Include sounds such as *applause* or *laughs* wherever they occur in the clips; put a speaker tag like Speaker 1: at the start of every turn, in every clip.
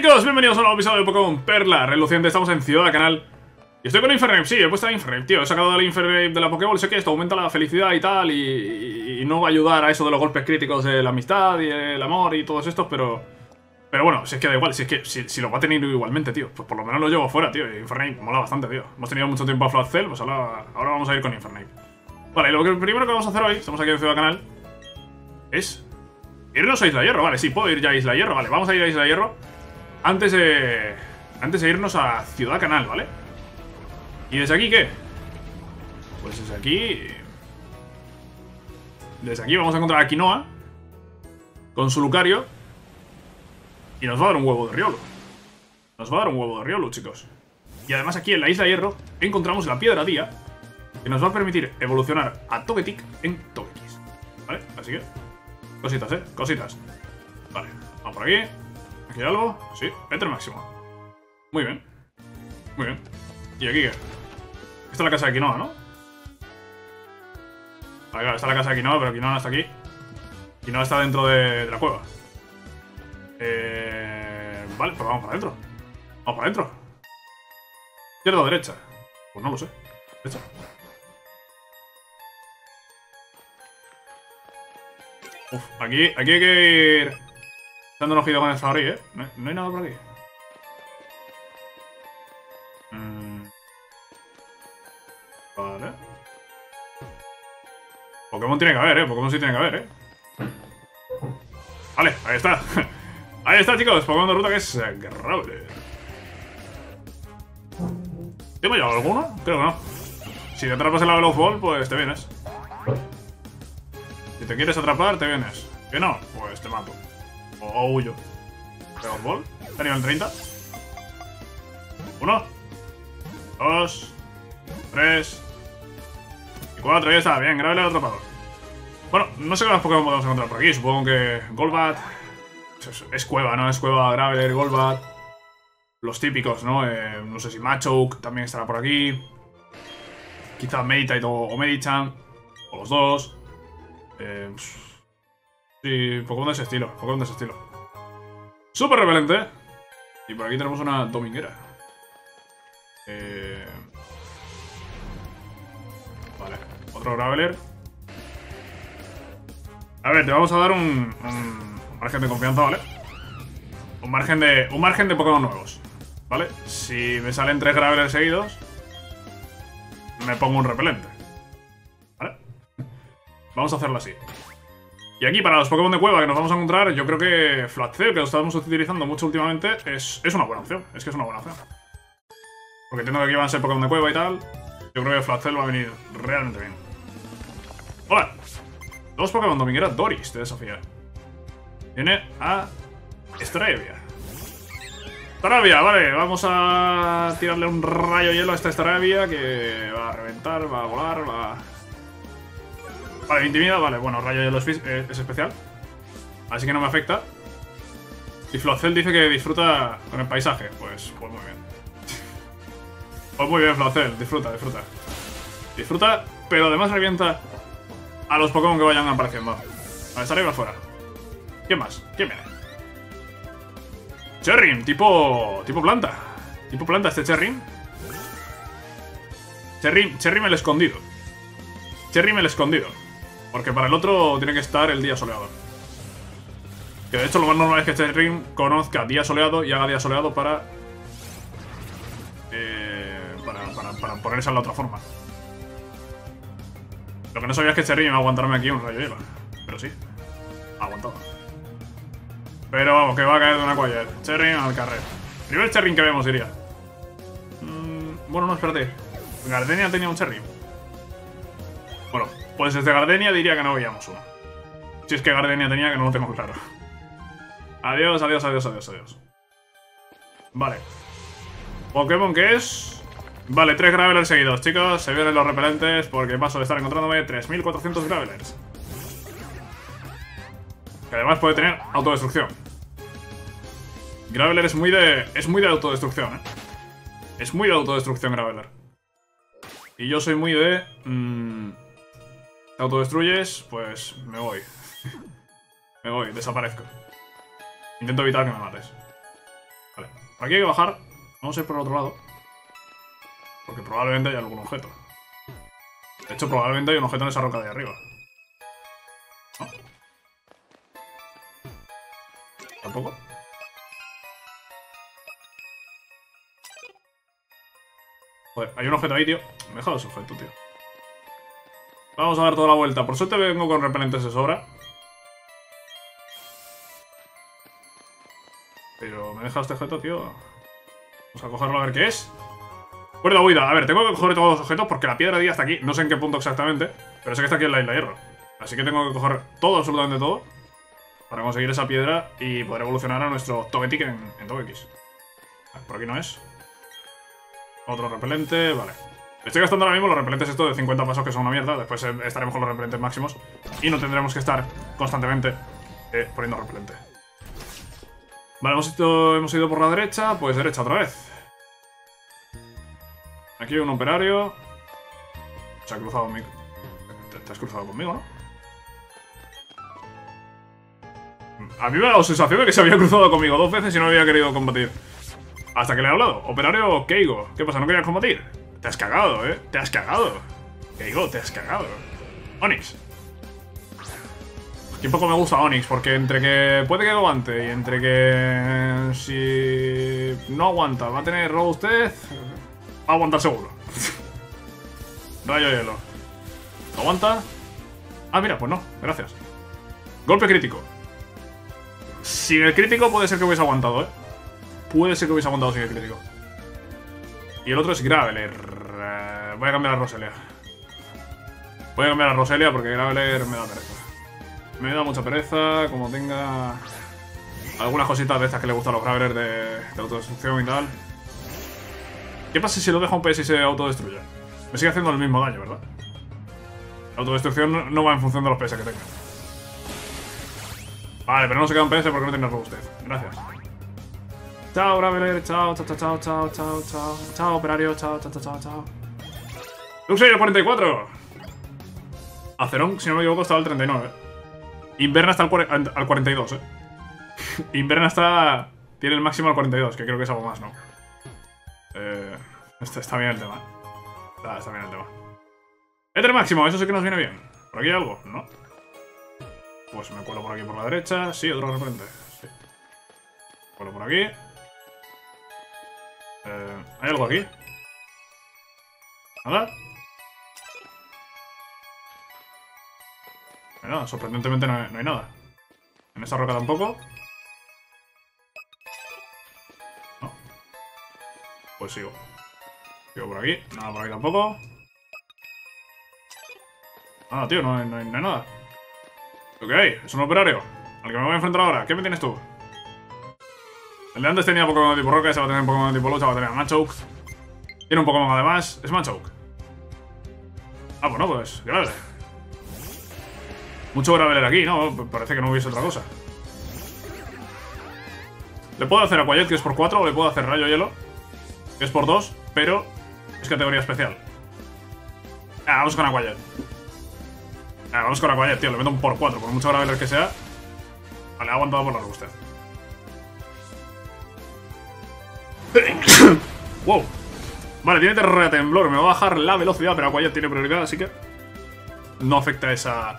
Speaker 1: Chicos, bienvenidos a un nuevo episodio de Pokémon Perla Reluciente, estamos en Ciudad Canal. Y estoy con Infernape, sí, he puesto a Infernape, tío. He sacado al Infernape de la Pokéball, sé que esto aumenta la felicidad y tal y, no va a ayudar a eso de los golpes críticos de la amistad y el amor y todos estos, pero... Pero bueno, si es que da igual, si es que si, lo va a tener igualmente, tío. Pues por lo menos lo llevo fuera, tío Infernape mola bastante, tío. Hemos tenido mucho tiempo a Flacel, pues ahora, ahora vamos a ir con Infernape Vale, lo que, primero que vamos a hacer hoy, estamos aquí en Ciudad Canal Es... Irnos a Isla Hierro, vale, sí, puedo ir ya a Isla Hierro, vale, vamos a ir a Isla Hierro antes de. Antes de irnos a Ciudad Canal, ¿vale? ¿Y desde aquí qué? Pues desde aquí. Desde aquí vamos a encontrar a Quinoa. Con su Lucario. Y nos va a dar un huevo de Riolu. Nos va a dar un huevo de Riolu, chicos. Y además aquí en la Isla Hierro encontramos la piedra Día. Que nos va a permitir evolucionar a Togetic en Togekiss. ¿Vale? Así que. Cositas, ¿eh? Cositas. Vale, vamos por aquí. ¿Aquí hay algo? Sí, Ether máximo. Muy bien. Muy bien. ¿Y aquí qué? Esta es la casa de Quinoa, ¿no? Vale, claro, está la casa de Quinoa, pero Quinoa no está aquí. Quinoa está dentro de, de la cueva. Eh, vale, pues vamos para adentro. Vamos para adentro. ¿Izquierda o derecha? Pues no lo sé. Derecha. Uf, aquí, aquí hay que ir dando un ojito con el Zaori, ¿eh? No, no hay nada por aquí. Mm. Vale. Pokémon tiene que haber, ¿eh? Pokémon sí tiene que haber, ¿eh? Vale, ahí está. *laughs* Ahí está, chicos. Pokémon de ruta que es eh, Graveler. ¿Tengo ya alguno? Creo que no. Si te atrapas en la Veloz Ball, pues te vienes. Si te quieres atrapar, te vienes. Que no, pues te mato. O, o huyo. Veloz Ball. Está nivel 30. Uno. Dos. Tres. Y cuatro. Ya está. Bien, Graveler atrapado. Bueno, no sé qué más Pokémon podemos encontrar por aquí. Supongo que Golbat. Es, cueva, ¿no? Es cueva, Graveler, Golbat. Los típicos, ¿no? Eh, no sé si Machoke también estará por aquí. Quizá Meditite o, o Medichan. O los dos. Eh, sí, Pokémon de ese estilo. Pokémon de ese estilo. Súper repelente. Y por aquí tenemos una dominguera. Eh... Vale, otro Graveler. A ver, te vamos a dar un, un margen de confianza, ¿vale? Un margen de. Un margen de Pokémon nuevos. ¿Vale? Si me salen tres Gravelers seguidos. Me pongo un repelente. ¿Vale? Vamos a hacerlo así. Y aquí, para los Pokémon de cueva que nos vamos a encontrar, yo creo que Flatcel, que lo estamos utilizando mucho últimamente, es, es una buena opción. Es que es una buena opción. Porque entiendo que aquí van a ser Pokémon de cueva y tal. Yo creo que Flatcel va a venir realmente bien. Hola. Dos Pokémon Dominguera Doris te desafía. Viene a Stravia. Staravia, vale, vamos a tirarle un rayo hielo a esta Staravia que va a reventar, va a volar, va... Vale, intimida, vale, bueno, rayo hielo es, fis- eh, es especial. Así que no me afecta. Y Flocel dice que disfruta con el paisaje, pues, pues muy bien. *laughs* Pues muy bien, Flocel, disfruta, disfruta. Disfruta, pero además revienta a los Pokémon que vayan apareciendo. Vale, está arriba afuera. ¿Quién más? ¿Quién viene? Cherrim, tipo. tipo planta. Tipo planta este Cherrim. Cherrim, Cherrim el escondido. Cherrim el escondido. Porque para el otro tiene que estar el día soleado. Que de hecho lo más normal es que Cherrim conozca día soleado y haga día soleado para. eh, para, para, para ponerse en la otra forma. Lo que no sabía es que Cherry iba a aguantarme aquí un rayo hielo. Pero sí. Ha aguantado. Pero vamos, que va a caer de una cuella. Cherry al carrer. Primer Cherry que vemos, diría. Mm, bueno, no, espérate. Gardenia tenía un Cherry. Bueno, pues desde Gardenia diría que no veíamos uno. Si es que Gardenia tenía, que no lo tengo claro. Adiós, adiós, adiós, adiós, adiós. Vale. Pokémon que es... Vale, tres Gravelers seguidos, chicos. Se vienen los repelentes porque paso de estar encontrándome 3400 Gravelers. Que además puede tener autodestrucción. Graveler es muy de. es muy de autodestrucción, eh. Es muy de autodestrucción, Graveler. Y yo soy muy de. mm, te autodestruyes, pues me voy. *laughs* me voy, desaparezco. Intento evitar que me mates. Aquí hay que bajar. Vamos a ir por el otro lado. Porque probablemente haya algún objeto. De hecho, probablemente hay un objeto en esa roca de arriba. ¿No? ¿Tampoco? Joder, hay un objeto ahí, tío. Me he dejado ese objeto, tío. Vamos a dar toda la vuelta. Por suerte vengo con repelentes de sobra. Pero me deja este objeto, tío. Vamos a cogerlo a ver qué es. Cuerda huida. A ver, tengo que coger todos los objetos porque la piedra de está aquí. No sé en qué punto exactamente, pero sé que está aquí en la isla hierro. Así que tengo que coger todo, absolutamente todo, para conseguir esa piedra y poder evolucionar a nuestro Togetic en, en Togekiss. Por aquí no es. Otro repelente, vale. Estoy gastando ahora mismo los repelentes estos de 50 pasos que son una mierda. Después eh, estaremos con los repelentes máximos y no tendremos que estar constantemente eh, poniendo repelente. Vale, hemos ido, hemos ido por la derecha, pues derecha otra vez. Aquí hay un operario. Se ha cruzado conmigo. Te, has cruzado conmigo, ¿no? A mí me ha dado sensación de que se había cruzado conmigo dos veces y no había querido combatir. Hasta que le he hablado. Operario Keigo. ¿Qué pasa? ¿No querías combatir? Te has cagado, ¿eh? Te has cagado. Keigo, te has cagado. Onix. Aquí poco me gusta Onix, porque entre que puede que aguante y entre que si no aguanta va a tener Roasted, va a aguantar seguro. *laughs* Rayo hielo. ¿Aguanta? Ah, mira, pues no, gracias. Golpe crítico. Sin el crítico puede ser que hubiese aguantado, ¿eh? Puede ser que hubiese aguantado sin el crítico. Y el otro es Graveler. Eh, voy a cambiar a Roselia. Voy a cambiar a Roselia porque Graveler me da pereza. Me da mucha pereza, como tenga algunas cositas de estas que le gustan a los Gravelers de, de autodestrucción y tal. ¿Qué pasa si lo dejo un PS y se autodestruye? Me sigue haciendo el mismo daño, ¿verdad? La autodestrucción no va en función de los PS que tenga. Vale, pero no se queda un PS porque no tiene robustez. Gracias. Chao, Graveler. Chao, chao, chao, chao, chao, chao, chao. Chao, operario. Chao, chao, chao, chao. Luxerio 44. Acerón, si no me equivoco, estaba al 39. Inverna está al, cuare- al al 42, eh. *laughs* Inverna está... Tiene el máximo al 42, que creo que es algo más, ¿no? Eh, está, bien el tema. Está, está bien el tema. Ether máximo, eso sí que nos viene bien. ¿Por aquí hay algo? No. Pues me cuelo por aquí por la derecha. Sí, otro repelente. Sí. Cuelo por aquí. Eh, ¿Hay algo aquí? ¿Nada? No hay nada, sorprendentemente no hay, no hay nada. En esta roca tampoco. No. Pues sigo. Sigo por aquí. Nada por aquí tampoco. Nada, tío, no no no hay nada. ¿Lo que hay? Es un operario. Al que me voy a enfrentar ahora. ¿Qué me tienes tú? El de antes tenía Pokémon tipo roca, ese va a tener Pokémon tipo lucha, va a tener Machoke. Tiene un Pokémon además. Es Machoke. Ah, bueno, pues, grave. Mucho Graveler aquí, ¿no? Parece que no hubiese otra cosa. Le puedo hacer Aquayet, que es por 4, o le puedo hacer Rayo Hielo, que es por 2, pero es categoría especial. Ah, vamos con Aquayet. Ah, vamos con Aquayet, tío. Le meto un por 4, por mucho Graveler que sea. Vale, ha aguantado por la robustez. Wow. Vale, tiene terror temblor. Me va a bajar la velocidad, pero Aquayet tiene prioridad, así que no afecta esa,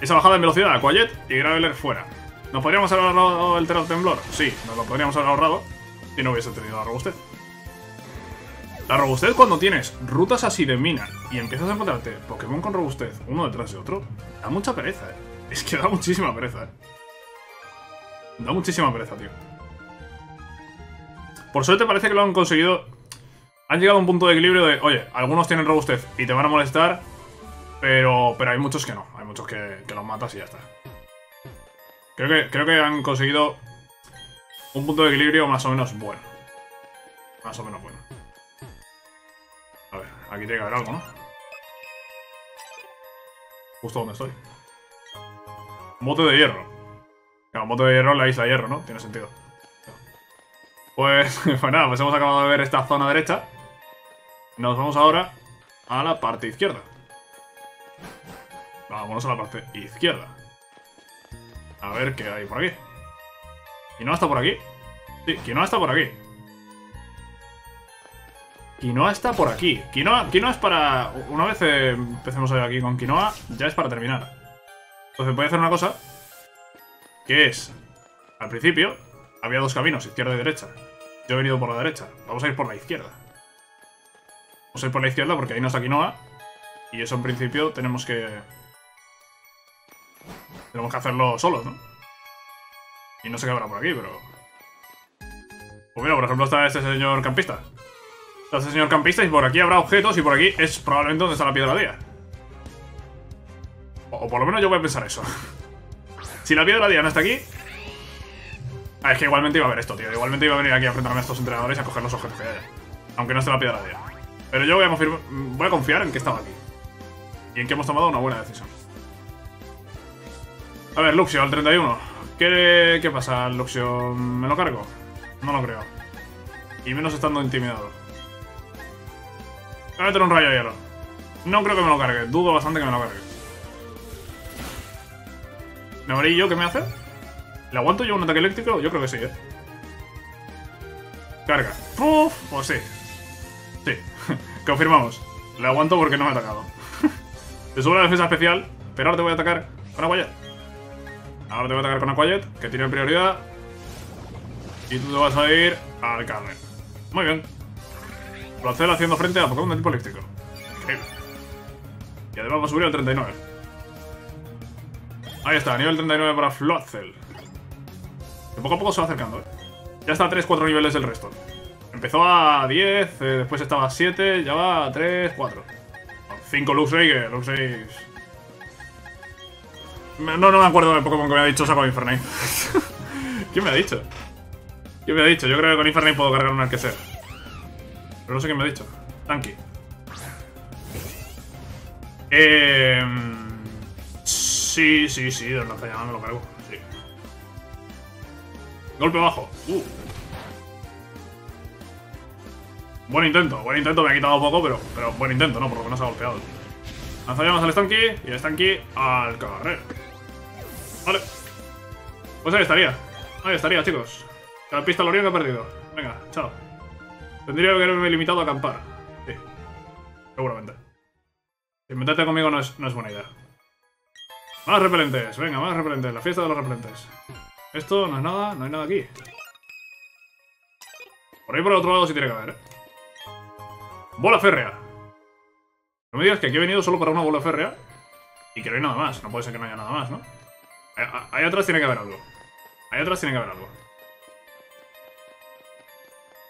Speaker 1: esa bajada en velocidad. Aquayet y Graveler fuera. ¿Nos podríamos haber ahorrado el terror temblor? Sí, nos lo podríamos haber ahorrado si no hubiese tenido la robustez. La robustez cuando tienes rutas así de mina y empiezas a encontrarte Pokémon con robustez uno detrás de otro, da mucha pereza, eh. Es que da muchísima pereza, eh. Da muchísima pereza, tío. Por suerte parece que lo han conseguido. Han llegado a un punto de equilibrio de, oye, algunos tienen robustez y te van a molestar, pero, pero hay muchos que no. Hay muchos que, los matas y ya está. Creo que, creo que han conseguido un punto de equilibrio más o menos bueno. Más o menos bueno. A ver, aquí tiene que haber algo, ¿no? Justo donde estoy. Bote de hierro. Claro, bote de hierro en la isla de hierro, ¿no? Tiene sentido. Pues, *laughs* pues nada, pues hemos acabado de ver esta zona derecha. Nos vamos ahora a la parte izquierda. Vámonos a la parte izquierda. A ver qué hay por aquí. ¿Quinoa está por aquí? Sí, Quinoa está por aquí. Quinoa está por aquí. Quinoa, quinoa es para... Una vez eh, empecemos aquí con quinoa, ya es para terminar. Entonces voy a hacer una cosa. Que es... Al principio, había dos caminos, izquierda y derecha. Yo he venido por la derecha. Vamos a ir por la izquierda. Vamos a ir por la izquierda porque ahí no está quinoa. Y eso en principio tenemos que... Tenemos que hacerlo solos, ¿no? Y no sé qué habrá por aquí, pero... Pues mira, por ejemplo está este señor campista. Está este señor campista y por aquí habrá objetos y por aquí es probablemente donde está la piedra día. O, o por lo menos yo voy a pensar eso. *laughs* si la piedra día no está aquí... Ah, es que igualmente iba a haber esto, tío. Igualmente iba a venir aquí a enfrentarme a estos entrenadores y a coger los objetos que. Aunque no esté la piedra día. Pero yo voy a, confiar en que estaba aquí. Y en que hemos tomado una buena decisión. A ver, Luxio, al 31. ¿Qué, qué pasa, Luxio? ¿Me lo cargo? No lo creo. Y menos estando intimidado. Voy a meter un rayo de hielo. No creo que me lo cargue. Dudo bastante que me lo cargue. ¿Me amarillo qué me hace? ¿Le aguanto yo un ataque eléctrico? Yo creo que sí, ¿eh? Carga. ¡Puf! Pues sí. Sí. *laughs* Confirmamos. Le aguanto porque no me ha atacado. *laughs* Te sube la defensa especial, pero ahora te voy a atacar con Aquayet. Ahora te voy a atacar con Aquayet, que tiene prioridad. Y tú te vas a ir al carne. Muy bien. Flacel haciendo frente a Pokémon de tipo eléctrico. Increíble. Y además va a subir al 39. Ahí está, nivel 39 para Floatzel. Poco a poco se va acercando, ¿eh? Ya está a 3-4 niveles el resto. Empezó a 10, eh, después estaba a 7, ya va a 3, 4. 5 Luxray, que Luxray... No, no me acuerdo del Pokémon que me ha dicho Saco Infernape. *laughs* ¿Quién me ha dicho? ¿Quién me ha dicho? Yo creo que con Infernape puedo cargar un Arqueser. Pero no sé quién me ha dicho. Tanky. Eh... Sí, sí, sí, de lanzallamas me lo cargo. Golpe bajo. Uh. Buen intento, buen intento, me ha quitado poco, pero, pero buen intento, ¿no? Por lo menos ha golpeado. Lanzallamas al Stanky y el Stanky al carrero. Vale. Pues ahí estaría. Ahí estaría, chicos. La pista Lorian que ha perdido. Venga, chao. Tendría que haberme limitado a acampar. Sí. Seguramente. Inventarte conmigo no es buena idea. Más repelentes, venga, más repelentes. La fiesta de los repelentes. Esto no es nada, no hay nada aquí. Por ahí por el otro lado sí tiene que haber, ¿eh? Bola férrea. No me digas que aquí he venido solo para una bola férrea y que no hay nada más. No puede ser que no haya nada más, ¿no? Ahí atrás tiene que haber algo. Ahí atrás tiene que haber algo.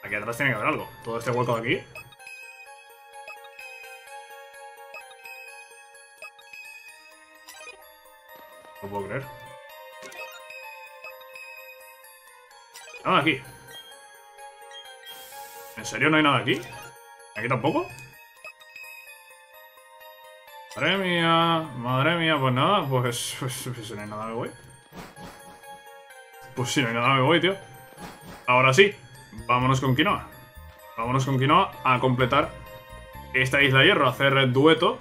Speaker 1: Aquí atrás tiene que haber algo. Todo este hueco de aquí. No puedo creer. Nada aquí. ¿En serio no hay nada aquí? ¿Aquí tampoco? Madre mía, madre mía, pues nada, pues, *laughs* pues, pues, si no hay nada me voy. Pues si no hay nada me voy, tío. Ahora sí, vámonos con Quinoa. Vámonos con Quinoa a completar esta isla de hierro, hacer el dueto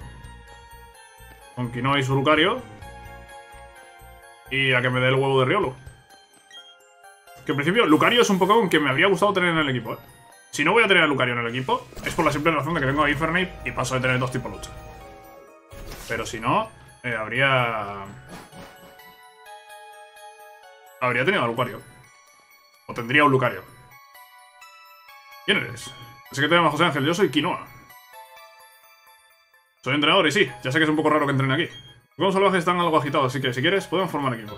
Speaker 1: con Quinoa y su Lucario. Y a que me dé el huevo de Riolo. Que en principio, Lucario es un Pokémon que me habría gustado tener en el equipo, ¿eh? Si no voy a tener a Lucario en el equipo, es por la simple razón de que tengo a Infernape y paso de tener dos tipos lucha. Pero si no, eh, habría... Habría tenido a Lucario. O tendría un Lucario. ¿Quién eres? Sé que te llamas José Ángel, yo soy Quinoa. Soy entrenador y sí, ya sé que es un poco raro que entrene aquí. Los salvajes están algo agitados, así que si quieres, podemos formar equipo.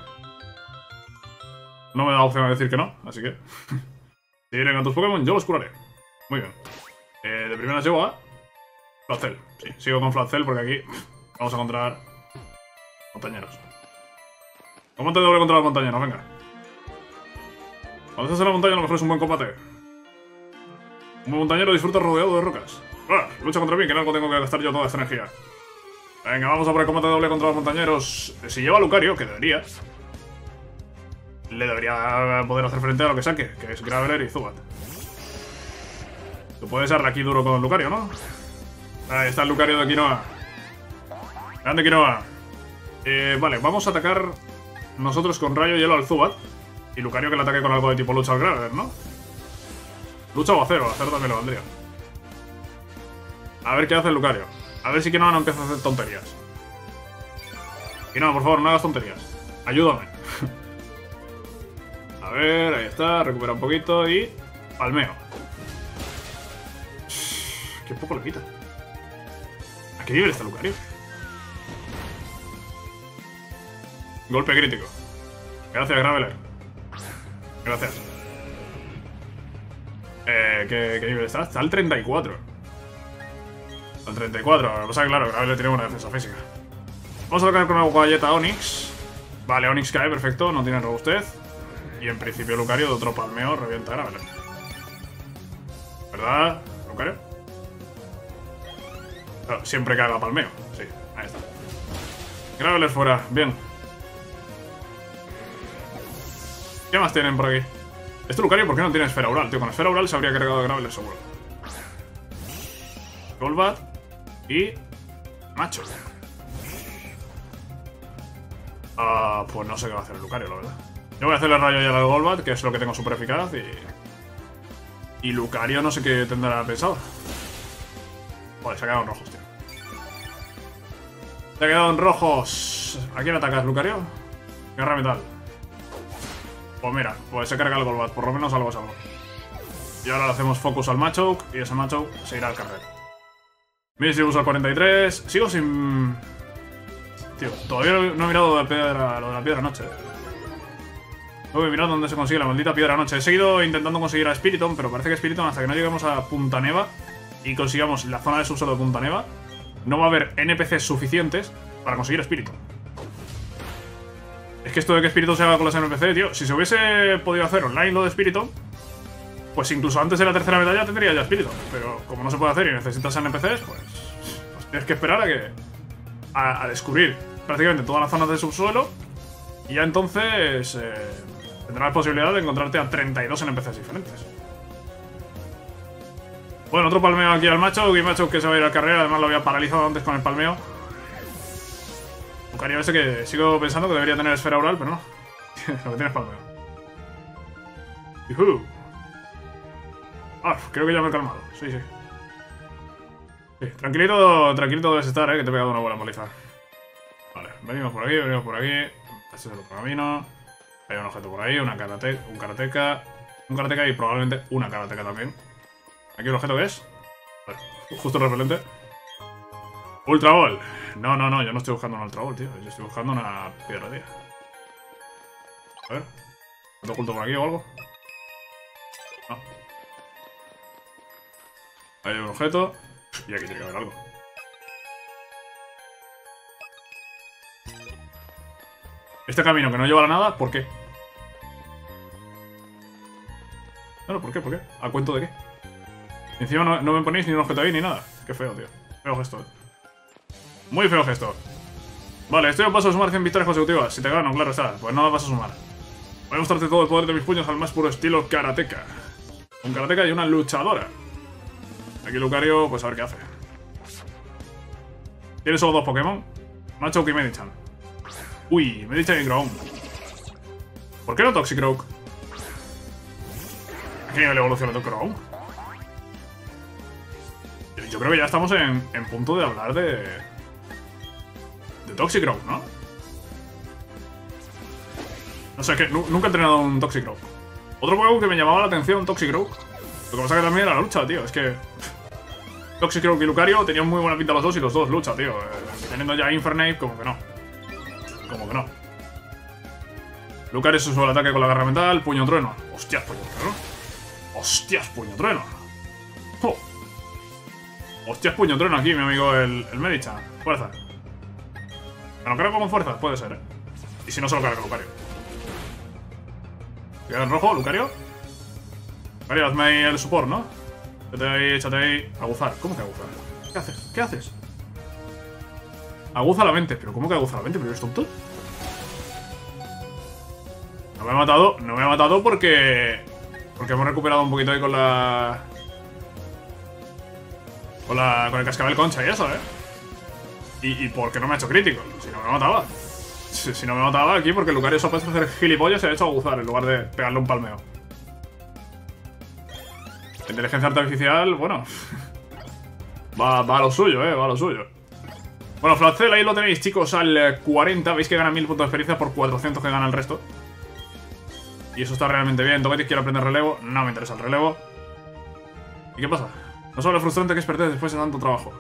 Speaker 1: No me da opción a decir que no, así que... *laughs* si vienen a tus Pokémon, yo los curaré. Muy bien. Eh, de primeras llevo a... Flacel. Sí, sigo con Flacel porque aquí *laughs* vamos a encontrar... Montañeros. Combate doble contra los montañeros, venga. Cuando estás en la montaña a lo mejor es un buen combate. Un buen montañero disfruta rodeado de rocas. ¡Ah! Lucha contra mí, que en algo tengo que gastar yo toda esta energía. Venga, vamos a por el combate doble contra los montañeros. Si lleva Lucario, que debería... Le debería poder hacer frente a lo que saque, que es Graveler y Zubat. Tú puedes darle aquí duro con Lucario, ¿no? Ahí está el Lucario de Quinoa. Grande Quinoa. Eh, vale, vamos a atacar nosotros con Rayo Hielo al Zubat. Y Lucario que le ataque con algo de tipo lucha al Graveler, ¿no? Lucha o acero, acero también lo valdría. A ver qué hace Lucario. A ver si que no, empieza a hacer tonterías. No, por favor, no hagas tonterías. Ayúdame. A ver, ahí está. Recupera un poquito y... Palmeo. Qué poco le quita. ¿A qué nivel está Lucario? Golpe crítico. Gracias, Graveler. Gracias. Eh, ¿qué, ¿qué, nivel está? Está al 34. Al 34. Lo que pasa que, claro, Graveler tiene una defensa física. Vamos a tocar con una galleta Onix. Vale, Onix cae, perfecto. No tiene robustez. Y en principio Lucario de otro palmeo revienta a Graveler. ¿Verdad, Lucario? Siempre caga palmeo. Sí, ahí está. Graveler fuera. Bien. ¿Qué más tienen por aquí? Este Lucario, ¿por qué no tiene esfera oral, tío? Con esfera oral se habría cargado Graveler seguro. Golbat y... Macho. Ah, pues no sé qué va a hacer el Lucario, la verdad. Yo voy a hacerle rayo ya al Golbat, que es lo que tengo super eficaz, y... Y Lucario no sé qué tendrá pensado. Joder, se ha quedado en rojos, tío. Se ha quedado en rojos. ¿A quién atacas, Lucario? Guerra metal. Pues mira, pues se carga el Golbat, por lo menos algo es algo. Y ahora le hacemos focus al Machoke y ese Machoke se irá al carrero. Misdreavus al 43. Sigo sin... Tío, todavía no he mirado lo de la piedra, lo de la piedra noche. Que mirar dónde se consigue la maldita piedra noche. He seguido intentando conseguir a Spiriton, pero parece que Spiriton hasta que no lleguemos a Punta Neva y consigamos la zona de subsuelo de Punta Neva, no va a haber NPCs suficientes para conseguir Spiriton. Es que esto de que Espíritu se haga con los NPC, tío, si se hubiese podido hacer online lo de Espíritu, pues incluso antes de la tercera medalla tendría ya Espíritu. Pero como no se puede hacer y necesitas NPCs, pues, pues tienes que esperar a que. A, a, descubrir prácticamente todas las zonas de subsuelo. Y ya entonces eh, tendrás posibilidad de encontrarte a 32 NPCs diferentes. Bueno, otro palmeo aquí al macho. Y macho que se va a ir a carrera. Además lo había paralizado antes con el palmeo. Lucario ese que sigo pensando que debería tener esfera oral, pero no. *laughs* Lo que tiene es palmeo. ¡Yuhu! Ah, creo que ya me he calmado. Sí, sí. sí. Tranquilito, tranquilito debes estar, eh, que te he pegado una buena paliza. Vale, venimos por aquí, venimos por aquí. Este es el otro camino. Hay un objeto por ahí, una karate, un karateka. Un karateka y probablemente una karateka también. ¿Aquí el objeto que es? Justo repelente. Ultra Ball. No, no, no, yo no estoy buscando un Ultra Ball, tío. Yo estoy buscando una piedra, tío. A ver. ¿Está oculto por aquí o algo? No. Hay un objeto. Y aquí tiene que haber algo. Este camino que no lleva a nada, ¿por qué? Bueno, ¿por qué? ¿Por qué? ¿A cuento de qué? Encima no, me ponéis ni un objeto ahí ni nada. Qué feo, tío. Feo gesto. Muy feo gesto. Vale, estoy a paso de sumar 100 victorias consecutivas. Si te gano, claro está. Pues no me vas a sumar. Voy a mostrarte todo el poder de mis puños al más puro estilo karateka. Un karateka y una luchadora. Aquí Lucario, pues a ver qué hace. Tiene solo dos Pokémon. Machoke y Medichan. Uy, Medichan y Ground. ¿Por qué no Toxicroak? ¿A qué nivel evoluciona Toxicroak? Yo, creo que ya estamos en, punto de hablar de... De Toxicroak, ¿no? No sé, es que nunca he entrenado un Toxicroak. Otro juego que me llamaba la atención, Toxicroak. Lo que pasa que también era la lucha, tío. Es que... *laughs* Toxicroak y Lucario tenían muy buena pinta los dos y los dos lucha, tío. Eh, teniendo ya Infernape, como que no. Como que no. Lucario sube el ataque con la garra mental, puño trueno. Hostias, puño trueno. Hostias, puño trueno. Oh. Hostias, puño trueno aquí, mi amigo el, el Medicha. Fuerza. ¿Me lo cargo con fuerza? Puede ser, ¿eh? Y si no, se lo cargo, Lucario. Queda en rojo, Lucario. Lucario, hazme ahí el support, ¿no? Échate ahí, échate ahí. Aguzar. ¿Cómo que aguzar? ¿Qué haces? ¿Qué haces? Aguza la mente. ¿Pero cómo que aguza la mente? ¿Pero eres tonto? No me ha matado. No me ha matado porque... Porque hemos recuperado un poquito ahí con la... Con la... Con el cascabel concha y eso, ¿eh? Y, y porque no me ha hecho crítico. Si no me mataba. Si, si no me mataba aquí porque Lucario se ha puesto a hacer gilipollas y ha hecho aguzar en lugar de pegarle un palmeo. Inteligencia artificial, bueno. *laughs* Va, va a lo suyo, eh, va a lo suyo. Bueno, Flacel, ahí lo tenéis, chicos, al 40. Veis que gana 1000 puntos de experiencia por 400 que gana el resto. Y eso está realmente bien. Togetic quiere aprender relevo. No me interesa el relevo. ¿Y qué pasa? No solo lo frustrante que es perder después de tanto trabajo.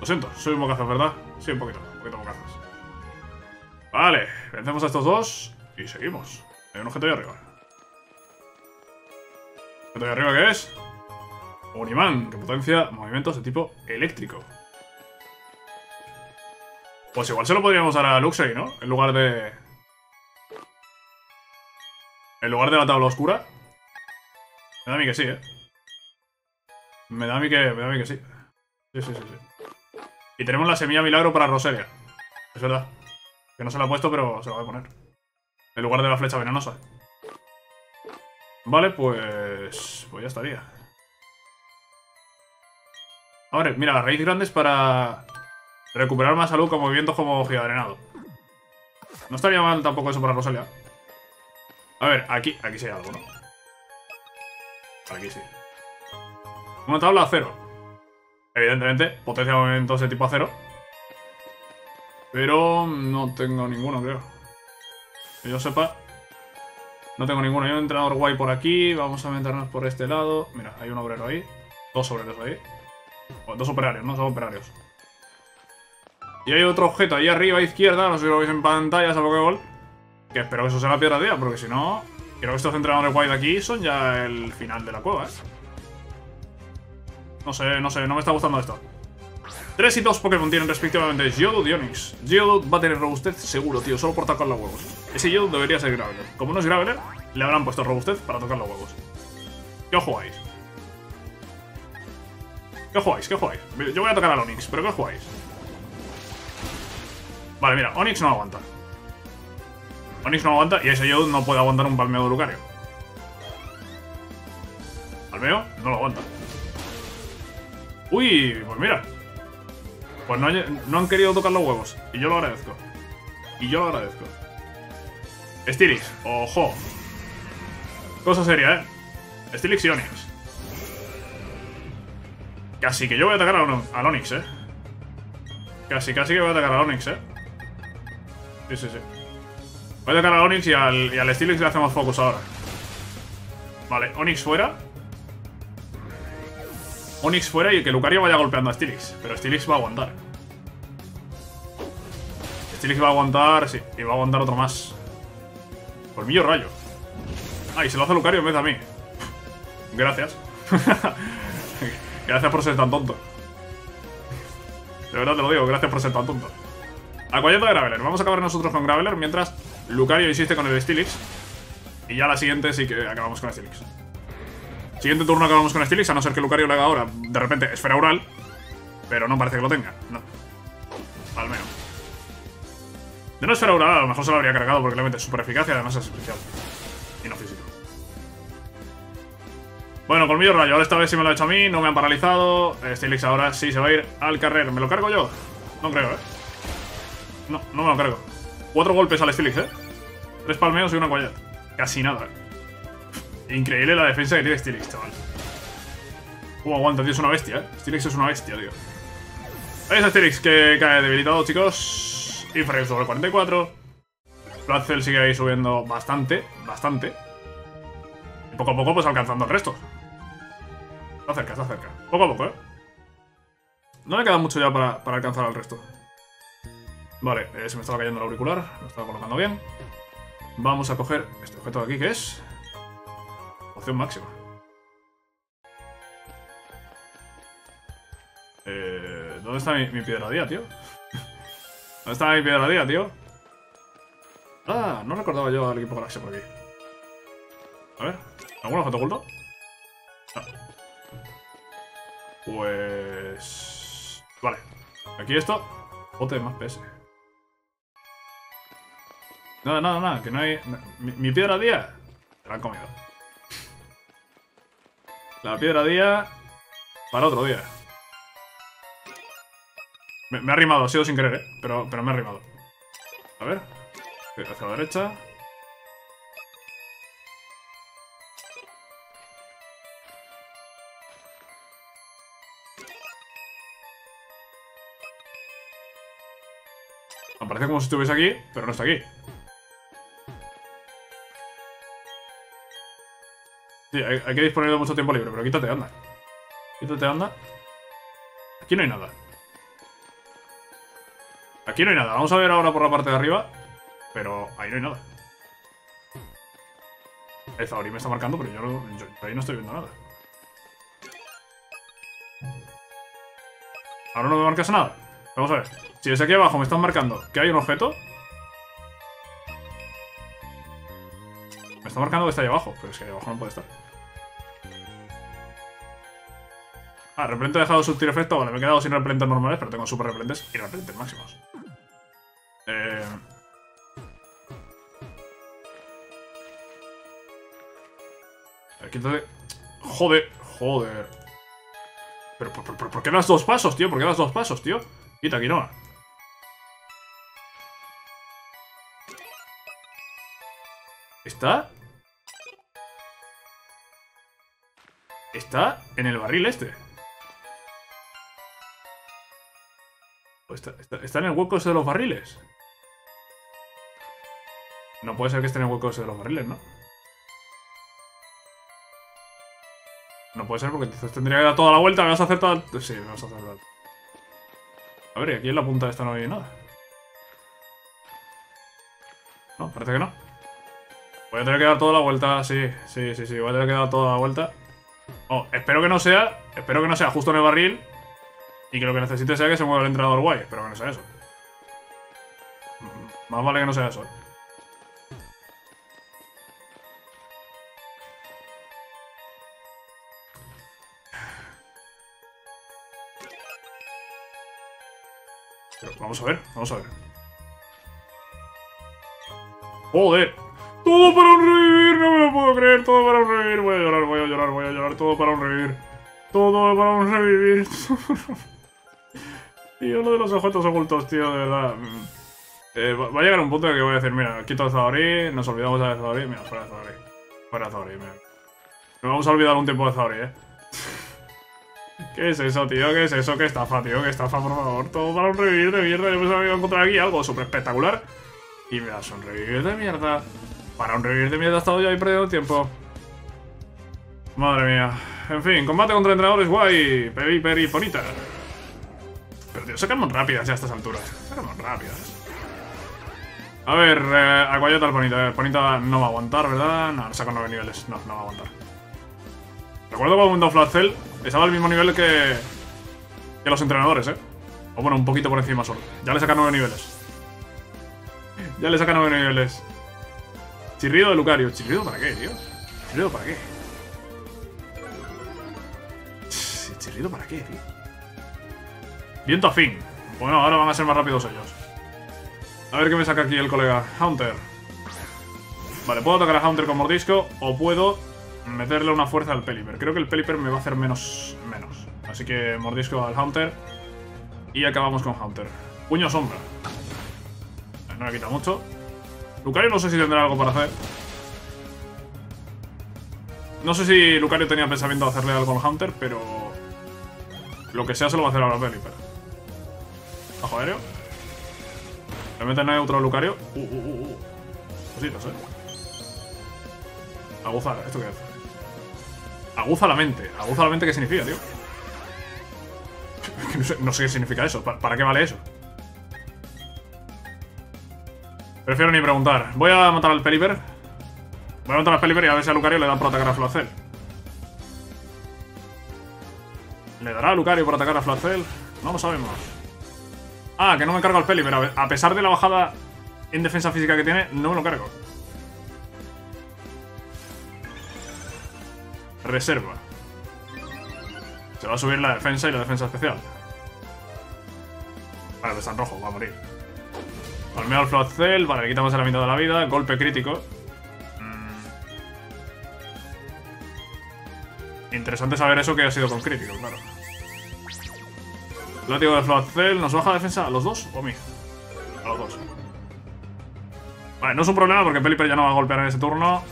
Speaker 1: Lo siento, soy un bocazas, ¿verdad? Sí, un poquito, un poquito bocazas. Vale, vencemos a estos dos y seguimos. Hay un objeto ahí arriba. ¿Objeto ahí arriba qué es? Un imán que potencia movimientos de tipo eléctrico. Pues igual se lo podríamos dar a Luxray, ¿no? En lugar de... En lugar de la tabla oscura. Me da a mí que sí, ¿eh? Me da a mí que, me da a mí que sí. Sí, sí, sí, sí. Y tenemos la semilla milagro para Roselia. Es verdad. Que no se la ha puesto, pero se la voy a poner. En lugar de la flecha venenosa. Vale, pues... Pues ya estaría. A ver, mira, la raíz grande es para... Recuperar más salud con movimientos como gigadrenado. No estaría mal tampoco eso para Roselia. A ver, aquí, aquí sí hay algo, ¿no? Aquí sí. Una tabla a cero. Evidentemente, potencia de movimientos de tipo acero. Pero no tengo ninguno, creo. Que yo sepa. No tengo ninguno. Hay un entrenador guay por aquí. Vamos a meternos por este lado. Mira, hay un obrero ahí. Dos obreros ahí. dos operarios, ¿no? Son operarios. Y hay otro objeto ahí arriba a izquierda. No sé si lo veis en pantalla, esa Pokéball. Que espero que eso sea la piedra día, porque si no... Creo que estos entrenadores guay de aquí son ya el final de la cueva, ¿eh? No sé, no sé, no me está gustando esto. Tres y dos Pokémon tienen respectivamente Geodude y Onix. Geodude va a tener robustez seguro, tío, solo por tocar los huevos. Ese Geodude debería ser Graveler. Como no es Graveler, le habrán puesto robustez para tocar los huevos. ¿Qué jugáis? ¿Qué jugáis? ¿Qué jugáis? Yo voy a tocar al Onix, pero ¿qué jugáis? Vale, mira, Onix no aguanta. Onix no aguanta y ese Geodude no puede aguantar un palmeo de Lucario. ¿Palmeo? No lo aguanta. Uy, pues mira. Pues no, no, han querido tocar los huevos. Y yo lo agradezco. Y yo lo agradezco. Stilix, ojo. Cosa seria, ¿eh? Stilix y Onix. Casi que yo voy a atacar al Onix, ¿eh? Casi, casi que voy a atacar al Onix, ¿eh? Sí, sí, sí. Voy a atacar al Onix y al, y al Stilix le hacemos focus ahora. Vale, Onix fuera. Onix fuera y que Lucario vaya golpeando a Stilix. Pero Stilix va a aguantar. Stilix va a aguantar, sí. Y va a aguantar otro más. Colmillo rayo. Ah, y se lo hace Lucario en vez de a mí. Gracias. *laughs* gracias por ser tan tonto. De verdad te lo digo, gracias por ser tan tonto. Acuayeta de Graveler. Vamos a acabar nosotros con Graveler mientras Lucario insiste con el Stilix. Y ya la siguiente sí que acabamos con Stilix. Siguiente turno acabamos con Stilix, a no ser que Lucario le haga ahora, de repente, esfera oral. Pero no parece que lo tenga, no. Al menos. De no esfera oral, a lo mejor se lo habría cargado porque le mete super eficacia y además es especial. Y no físico. Bueno, colmillo rayo, ahora esta vez sí me lo ha hecho a mí, no me han paralizado. Stilix ahora sí se va a ir al carrer. ¿Me lo cargo yo? No creo, ¿eh? No, no me lo cargo. Cuatro golpes al Stilix, ¿eh? Tres palmeos y una Quiet. Casi nada, ¿eh? Increíble la defensa que tiene Stilix, chaval. Uh, aguanta, tío, es una bestia, ¿eh? Stilix es una bestia, tío. Ahí está Stilix que cae debilitado, chicos. Y sobre el 44. Platzel sigue ahí subiendo bastante, bastante. Y poco a poco, pues alcanzando el resto. Está cerca, está cerca. Poco a poco, ¿eh? No me queda mucho ya para alcanzar al resto. Vale, eh, se me estaba cayendo el auricular. Lo estaba colocando bien. Vamos a coger este objeto de aquí, que es... Opción máxima. Eh, ¿Dónde está mi, piedra día, tío? *laughs* ¿Dónde está mi piedra día, tío? Ah, no recordaba yo al equipo galaxia por aquí. A ver, ¿algún objeto oculto? Pues... Vale. Aquí esto. Bote más PS. No, no, no, que no hay... Mi, piedra día... Te la han comido. La piedra día... Para otro día. Me, me ha rimado, ha sido sin querer, ¿eh? Pero, pero me ha rimado. A ver. Hacia la derecha. Me parece como si estuviese aquí, pero no está aquí. Sí, hay, que disponer de mucho tiempo libre, pero quítate, anda. Quítate, anda. Aquí no hay nada. Aquí no hay nada. Vamos a ver ahora por la parte de arriba. Pero ahí no hay nada. El Zauri me está marcando, pero yo, yo ahí no estoy viendo nada. Ahora no me marcas nada. Vamos a ver. Si desde aquí abajo me están marcando que hay un objeto. Está marcando que está ahí abajo, pero es que ahí abajo no puede estar. Ah, repelente dejado subtil efecto. Vale, me he quedado sin repelentes normales, pero tengo super repelentes y repelentes máximos. Eh... Quítate. Joder, joder. Pero, ¿por, por, por qué das dos pasos, tío? ¿Por qué das dos pasos, tío? Quita, Quinoa. ¿Está? Está en el barril este. Está en el hueco ese de los barriles. No puede ser que esté en el hueco ese de los barriles, ¿no? No puede ser porque entonces tendría que dar toda la vuelta. ¿Me vas a hacer toda...? Sí, me vas a hacer toda... A ver, y aquí en la punta de esta no hay nada. No, parece que no. Voy a tener que dar toda la vuelta, sí, sí, sí, sí. Voy a tener que dar toda la vuelta. Oh, espero que no sea... Espero que no sea justo en el barril. Y que lo que necesite sea que se mueva el entrenador guay. Espero que no sea eso. Mm, Más vale que no sea eso, eh. Vamos a ver, vamos a ver. ¡Joder! ¡Todo para un revivir! No me lo puedo creer, todo para un revivir. Voy a llorar, voy a llorar, voy a llorar. Todo para un revivir. Todo para un revivir. tío, lo de los objetos ocultos, tío, de verdad. Mm. Eh, va a llegar un punto en el que voy a decir, mira, quito el Zaori, nos olvidamos de Zaori. Mira, fuera Zaori. Fuera Zaori, mira. Nos vamos a olvidar un tiempo de Zaori, eh. *laughs* ¿Qué es eso, tío? ¿Qué es eso? ¿Qué estafa, tío? ¿Qué estafa, por favor? Todo para un revivir de mierda. Yo pensaba que iba a encontrar aquí algo súper espectacular. Y me das un revivir de mierda. Para un revivir de mierda he estado yo ahí perdiendo tiempo. Madre mía. En fin, combate contra entrenadores guay. Peri, peri, bonita. Pero, tío, sacan rápidas ya a estas alturas. Sacan rápidas. A ver, eh, Aquayota al Ponita. Ponita no va a aguantar, ¿verdad? No, saca 9 niveles. No, no va a aguantar. Recuerdo cuando en Flat Cell estaba al mismo nivel que, que los entrenadores, ¿eh? O bueno, un poquito por encima solo. Ya le saca 9 niveles. Ya le saca 9 niveles. Chirrido de Lucario. ¿Chirrido para qué, tío? ¿Chirrido para qué? Ch- ¿Chirrido para qué, tío? Viento a fin. Bueno, ahora van a ser más rápidos ellos. A ver qué me saca aquí el colega. Haunter. Vale, puedo atacar a Haunter con mordisco o puedo meterle una fuerza al Pelipper. Creo que el Pelipper me va a hacer menos. menos. Así que mordisco al Haunter. Y acabamos con Haunter. Puño sombra. No le quita mucho. Lucario no sé si tendrá algo para hacer. No sé si Lucario tenía pensamiento de hacerle algo al Hunter, pero... Lo que sea se lo va a hacer ahora Pelipper. Bajo aéreo. Le mete neutro a Lucario. Uh, uh, uh, uh. Cositas, eh. Aguza, ¿esto qué es? Aguza la mente. Aguza la mente, ¿qué significa, tío? *laughs* no, sé, qué significa eso. ¿Para, para qué vale eso? Prefiero ni preguntar. Voy a matar al Pelipper. Voy a matar al Pelipper y a ver si a Lucario le da por atacar a Flacel. ¿Le dará a Lucario por atacar a Flacel? No lo sabemos. Ah, que no me cargo al Pelipper. A pesar de la bajada en defensa física que tiene, no me lo cargo. Reserva. Se va a subir la defensa y la defensa especial. Vale, en rojo, va a morir. Palmeo al Flotcel, vale, le quitamos la mitad de la vida. Golpe crítico. Mm. Interesante saber eso que ha sido con crítico, claro. Látigo de Flotcel, ¿nos baja defensa a los dos o a mí? A los dos. Vale, no es un problema porque Pelipper ya no va a golpear en ese turno.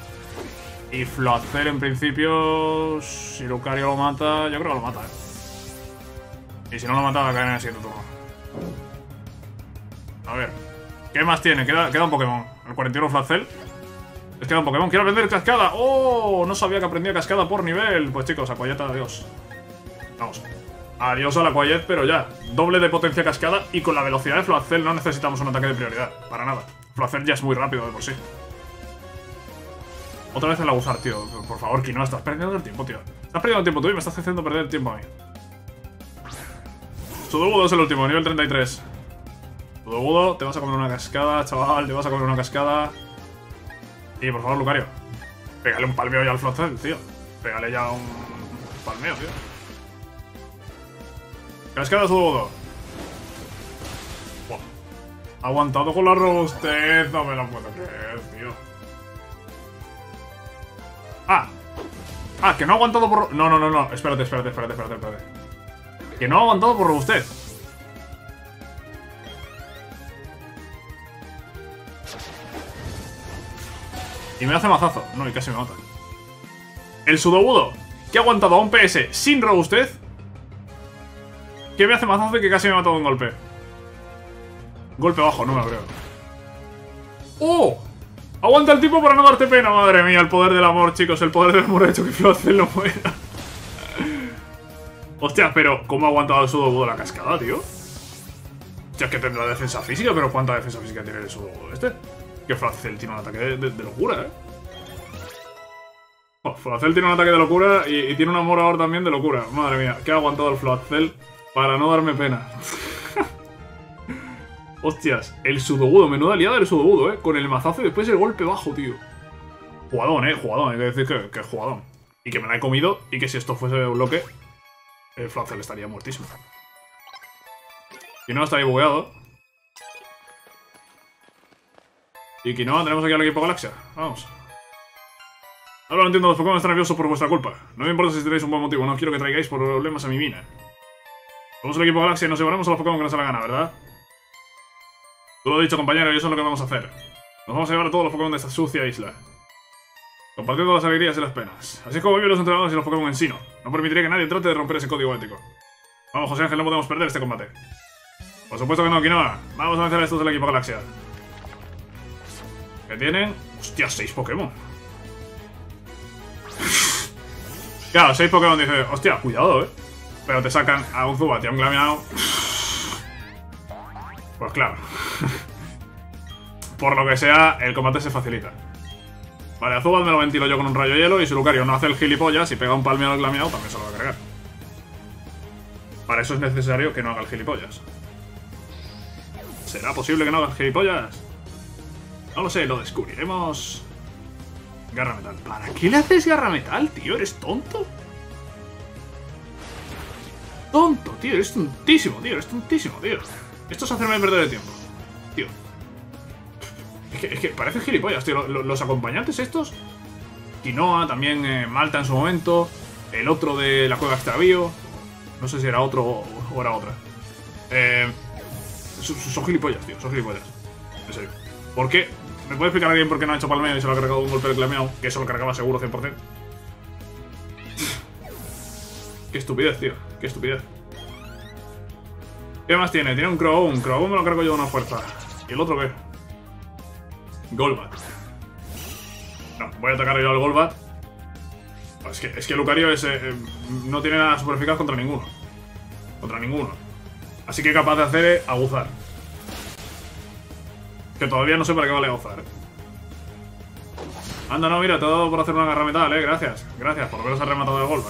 Speaker 1: Y Flotcel, en principio, si Lucario lo mata, yo creo que lo mata, eh. Y si no lo mata, va a caer en el siguiente turno. A ver. ¿Qué más tiene? Queda, queda un Pokémon. El 41 Flacel. Es queda un Pokémon. ¡Quiero aprender cascada! ¡Oh! No sabía que aprendía cascada por nivel. Pues chicos, Aquayet, adiós. Vamos. Adiós a la Aquayet, pero ya. Doble de potencia cascada y con la velocidad de Flacel no necesitamos un ataque de prioridad. Para nada. Flacel ya es muy rápido de por sí. Otra vez el abusar, tío. Por favor, Kino, estás perdiendo el tiempo, tío. Estás perdiendo el tiempo tú y me estás haciendo perder el tiempo a mí. Sudobudo es el último, nivel 33. Sudobudo, te vas a comer una cascada, chaval, te vas a comer una cascada. Y por favor, Lucario, pégale un palmeo ya al Flocel, tío. Pégale ya un palmeo, tío. Cascada Sudobudo. Buah. Aguantado con la robustez, no me lo puedo creer, tío. Ah. Ah, que no ha aguantado por... No, no, no, no. Espérate, espérate, espérate, espérate, espérate. Que no ha aguantado por robustez. Y me hace mazazo. No, y casi me mata. El sudobudo, que ha aguantado a un PS sin robustez. Que me hace mazazo y que casi me ha matado un golpe. Golpe bajo, no me lo creo. ¡Oh! Aguanta el tipo para no darte pena, madre mía. El poder del amor, chicos. El poder del amor ha hecho que Flocel no muera. *laughs* Hostia, pero ¿cómo ha aguantado el sudobudo la cascada, tío? Ya que tendrá defensa física, pero ¿cuánta defensa física tiene el sudobudo este? Que Flacel tiene un ataque de, locura, ¿eh? Oh, Flacel tiene un ataque de locura y, tiene un amor ahora también de locura. Madre mía, que ha aguantado el Flacel para no darme pena. *laughs* Hostias, el sudobudo, menuda liada del sudobudo, ¿eh? Con el mazazo y después el golpe bajo, tío. Jugadón, ¿eh? Jugadón, hay que decir que, que es jugadón. Y que me la he comido y que si esto fuese un bloque, el Flacel estaría muertísimo. Y no estaría bugueado. Y que no, tenemos aquí al equipo Galaxia. Vamos. Ahora lo entiendo, los Pokémon están nerviosos por vuestra culpa. No me importa si tenéis un buen motivo, no quiero que traigáis problemas a mi mina. Somos el equipo Galaxia y nos llevaremos a los Pokémon que nos da la gana, ¿verdad? Tú lo he dicho, compañero, y eso es lo que vamos a hacer. Nos vamos a llevar a todos los Pokémon de esta sucia isla. Compartiendo las alegrías y las penas. Así es como viven los entrenadores y los Pokémon en sí. No permitiré que nadie trate de romper ese código ético. Vamos, José Ángel, no podemos perder este combate. Por supuesto que no, Quinoa. Vamos a vencer a estos del equipo Galaxia. Que tienen... Hostia, seis Pokémon. claro, seis Pokémon dice, hostia, cuidado, eh. Pero te sacan a un Zubat y a un Glameow. Pues claro. Por lo que sea, el combate se facilita. Vale, a Zubat me lo ventilo yo con un rayo hielo y si Lucario no hace el gilipollas y pega un palmeo al Glameow, también se lo va a cargar. Para eso es necesario que no haga el gilipollas. ¿Será posible que no haga el gilipollas? No lo sé, lo descubriremos. Garra metal. ¿Para qué le haces garra metal, tío? ¿Eres tonto? Tonto, tío. Eres tontísimo, tío. Eres tontísimo, tío. Esto es hacerme perder el tiempo. Tío. Es que, parece gilipollas, tío. Los, acompañantes estos... Quinoa, también eh, Malta en su momento. El otro de la cueva extravío. No sé si era otro o, era otra. Eh, son gilipollas, tío. Son gilipollas. En serio. ¿Por qué? ¿Me puede explicar alguien por qué no ha hecho palmeo y se lo ha cargado un golpe de clameado? Que eso lo cargaba seguro 100%. qué estupidez, tío. Qué estupidez. ¿Qué más tiene? Tiene un Crow. Un Crow me lo cargo yo de una fuerza. ¿Y el otro qué? Golbat. No, voy a atacar yo al Golbat. Es que, es que Lucario es, eh, no tiene nada super eficaz contra ninguno. Contra ninguno. Así que capaz de hacer es aguzar. Que todavía no sé para qué vale gozar, ¿eh? Anda, no, mira, dado por hacer una garra metal, eh. Gracias, gracias, por lo menos ha rematado de golpe.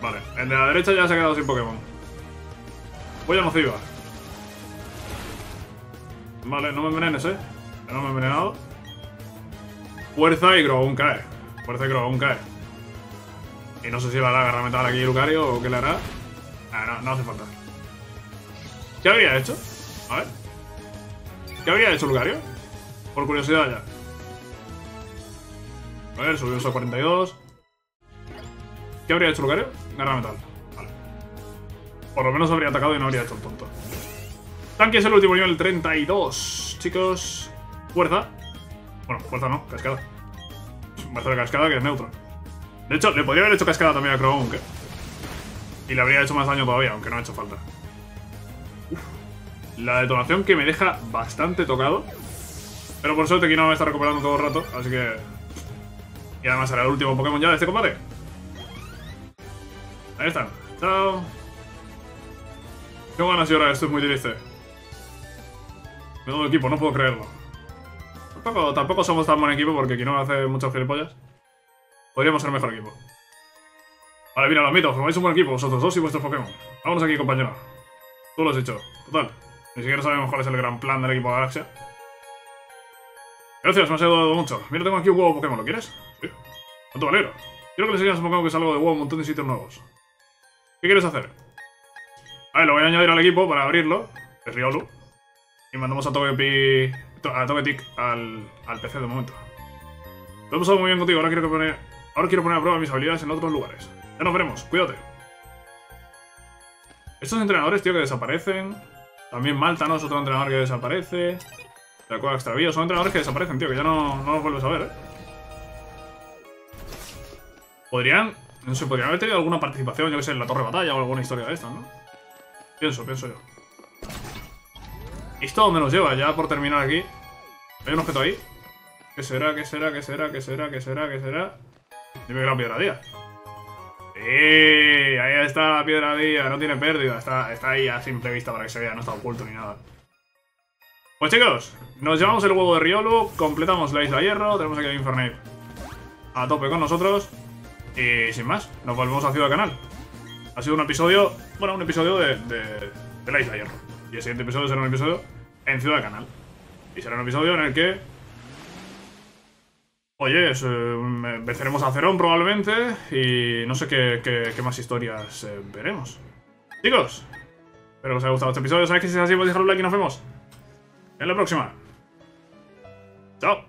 Speaker 1: Vale, el de la derecha ya se ha quedado sin Pokémon. Voy a nociva. Vale, no me envenenes, eh. No me he envenenado. Fuerza y Grogun cae. Fuerza y Grogun cae. Y no sé si le hará garra metal aquí Lucario o qué le hará. Ah, no, no hace falta. ¿Qué habría hecho? A ver. ¿Qué habría hecho Lucario? Por curiosidad ya. A ver, subimos a 42. ¿Qué habría hecho Lucario? Garra metal. Vale. Por lo menos habría atacado y no habría hecho el tonto. Tanque es el último nivel 32. Chicos. Fuerza. Bueno, fuerza no, cascada. Va a hacer cascada que es neutro. De hecho, le podría haber hecho cascada también a Crow, ¿eh? Y le habría hecho más daño todavía, aunque no ha hecho falta. La detonación que me deja bastante tocado. Pero por suerte no me está recuperando todo el rato, así que... Y además será el último Pokémon ya de este combate. Ahí están. Chao. Tengo ganas de llorar, esto es muy triste. Menudo equipo, no puedo creerlo. Tampoco, tampoco somos tan buen equipo porque no hace muchos gilipollas. Podríamos ser mejor equipo. Vale, mira, lo admito, formáis un buen equipo, vosotros dos y vuestros Pokémon. Vámonos aquí, compañero. Tú lo has hecho. Total. Ni siquiera sabemos cuál es el gran plan del equipo de Galaxia. Gracias, me has ayudado mucho. Mira, tengo aquí un huevo Pokémon, ¿lo quieres? Sí. ¿Cuánto valero? Quiero que le enseñes a Pokémon que salgo de huevo un montón de sitios nuevos. ¿Qué quieres hacer? Vale, lo voy a añadir al equipo para abrirlo. Es Riolu. Y mandamos a Togepi... A Togetic al, al PC de momento. Lo hemos pasado muy bien contigo, ahora quiero, poner, ahora quiero poner a prueba mis habilidades en otros lugares. Ya nos veremos, cuídate. Estos entrenadores, tío, que desaparecen. También Malta, ¿no? Es otro entrenador que desaparece. La cueva extravío. Son entrenadores que desaparecen, tío, que ya no, no los vuelves a ver, ¿eh? Podrían... No sé, podrían haber tenido alguna participación, yo que sé, en la torre de batalla o alguna historia de estas, ¿no? Pienso, pienso yo. ¿Esto dónde nos lleva? Ya por terminar aquí. Hay un objeto ahí. ¿Qué será? ¿Qué será? ¿Qué será? ¿Qué será? ¿Qué será? ¿Qué será? Dime que la piedra día. Ahí está la piedra día. No tiene pérdida. Está, está ahí a simple vista para que se vea. No está oculto ni nada. Pues chicos, nos llevamos el huevo de Riolu. Completamos la isla Hierro. Tenemos aquí a Infernape a tope con nosotros. Y sin más, nos volvemos a Ciudad Canal. Ha sido un episodio, bueno, un episodio de, de, de la Isla Hierro. Y el siguiente episodio será un episodio en Ciudad Canal. Y será un episodio en el que... Oye, eh, venceremos a Cerón probablemente y no sé qué, más historias eh, veremos. Chicos, espero que os haya gustado este episodio. Sabéis que si es así podéis dejar un like y nos vemos en la próxima. Chao.